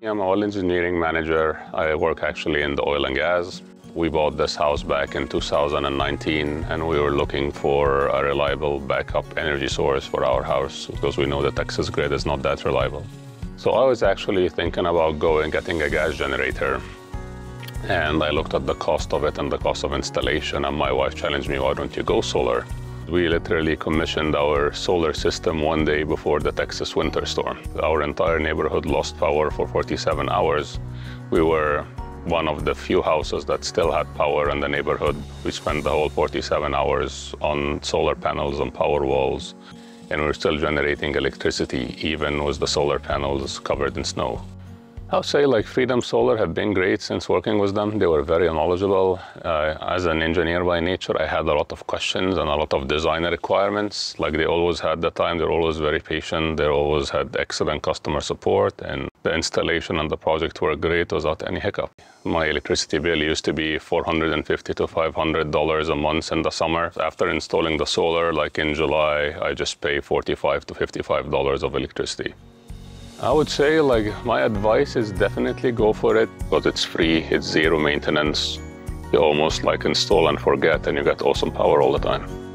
I'm an oil engineering manager. I work actually in the oil and gas. We bought this house back in 2019 and we were looking for a reliable backup energy source for our house because we know the Texas grid is not that reliable. So I was actually thinking about going getting a gas generator and I looked at the cost of it and the cost of installation and my wife challenged me, why don't you go solar? We literally commissioned our solar system one day before the Texas winter storm. Our entire neighborhood lost power for 47 hours. We were one of the few houses that still had power in the neighborhood. We spent the whole 47 hours on solar panels and Powerwalls, and we're still generating electricity even with the solar panels covered in snow. I would say like Freedom Solar have been great since working with them. They were very knowledgeable. Uh, as an engineer by nature, I had a lot of questions and a lot of design requirements. Like they always had the time, they're always very patient. They always had excellent customer support and the installation and the project were great without any hiccup. My electricity bill used to be 450 to $500 a month in the summer. After installing the solar, like in July, I just pay 45 to $55 of electricity. I would say like my advice is definitely go for it because it's free, it's zero maintenance. You almost like install and forget and you get awesome power all the time.